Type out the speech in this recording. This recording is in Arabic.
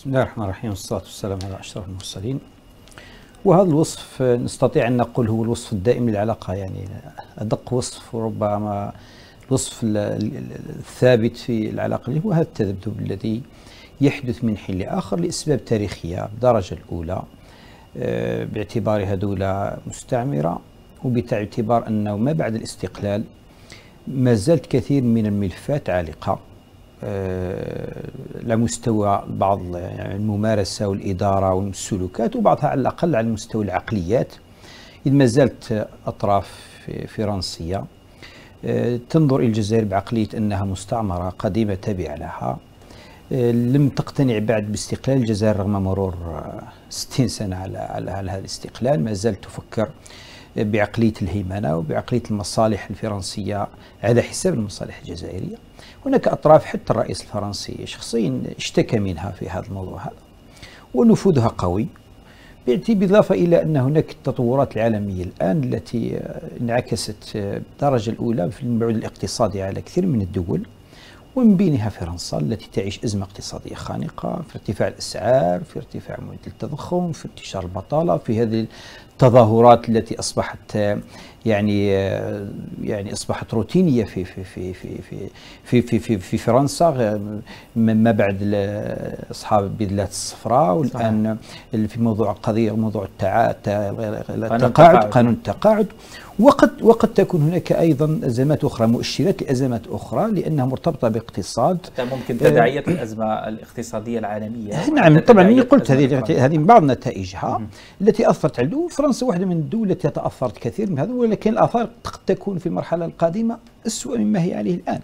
بسم الله الرحمن الرحيم والصلاة والسلام على أشرف المرسلين. وهذا الوصف نستطيع أن نقول هو الوصف الدائم للعلاقة يعني أدق وصف وربما الوصف الثابت في العلاقة اللي هو هذا التذبذب الذي يحدث من حين لآخر لأسباب تاريخية. بالدرجة الأولى آه، باعتبارها دولة مستعمرة وباعتبار أنه ما بعد الاستقلال ما زالت كثير من الملفات عالقة. على مستوى بعض الممارسة والإدارة والسلوكات وبعضها على الأقل على مستوى العقليات. إذ ما زالت أطراف فرنسية آه، تنظر إلى الجزائر بعقلية أنها مستعمرة قديمة تابعة لها. آه، لم تقتنع بعد باستقلال الجزائر رغم مرور 60 سنة على هذا الاستقلال. ما زالت تفكر بعقلية الهيمنة وبعقلية المصالح الفرنسية على حساب المصالح الجزائرية. هناك أطراف حتى الرئيس الفرنسي شخصيا اشتكى منها في هذا الموضوع هذا. ونفوذها قوي بالإضافة إلى أن هناك التطورات العالمية الآن التي انعكست بالدرجة الأولى في البعد الاقتصادي على كثير من الدول. ومن بينها فرنسا التي تعيش أزمة اقتصادية خانقة في ارتفاع الأسعار في ارتفاع معدل التضخم في انتشار البطالة في هذه التظاهرات التي أصبحت يعني يعني أصبحت روتينية في في في في في في في, في فرنسا ما بعد أصحاب البدلات الصفراء والآن في موضوع قضية موضوع التقاعد قانون التقاعد. وقد وقد تكون هناك أيضا أزمات أخرى مؤشرات لازمات أخرى لأنها مرتبطة باقتصاد. ممكن تداعيات الأزمة الاقتصادية العالمية. نعم طبعا قلت هذه هذه من بعض نتائجها التي أثرت على فرنسا واحدة من الدول التي تأثرت كثير من هذا ولكن الآثار قد تكون في المرحلة القادمة أسوأ مما هي عليه الآن.